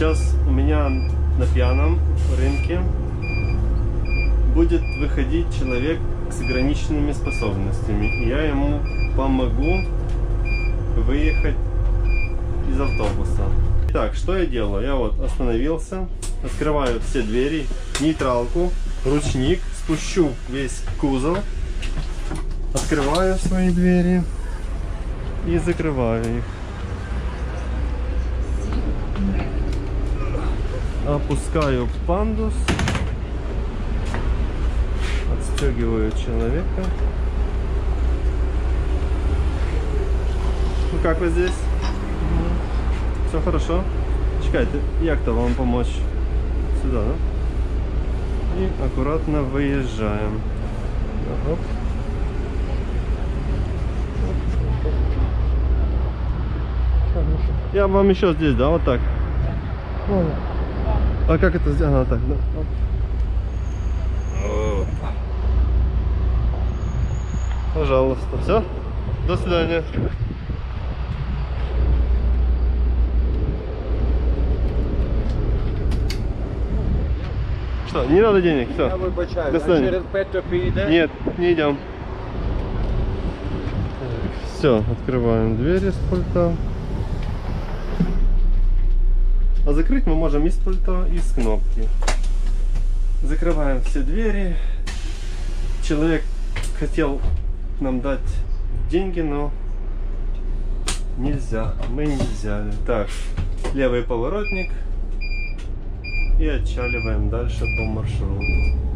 Сейчас у меня на пьяном рынке будет выходить человек с ограниченными способностями. И я ему помогу выехать из автобуса. Итак, что я делаю? Я вот остановился, открываю все двери, нейтралку, ручник, спущу весь кузов, открываю свои двери и закрываю их. Опускаю пандус, отстегиваю человека. Ну как вы здесь? Все хорошо? Чекайте, як то вам помочь? Сюда, да? И аккуратно выезжаем. Оп. Я вам еще здесь, да, вот так. А как это сделать? Ага, так, да. Оп. Пожалуйста. Все? До свидания. Что, не надо денег, Я все. вибачаю, До а свидания. через Петро піде? Нет, не идем. Все, открываем двери с пульта. А закрыть мы можем из пульта, и с кнопки. Закрываем все двери. Человек хотел нам дать деньги, но нельзя. Мы не взяли. Так, левый поворотник. И отчаливаем дальше по маршруту.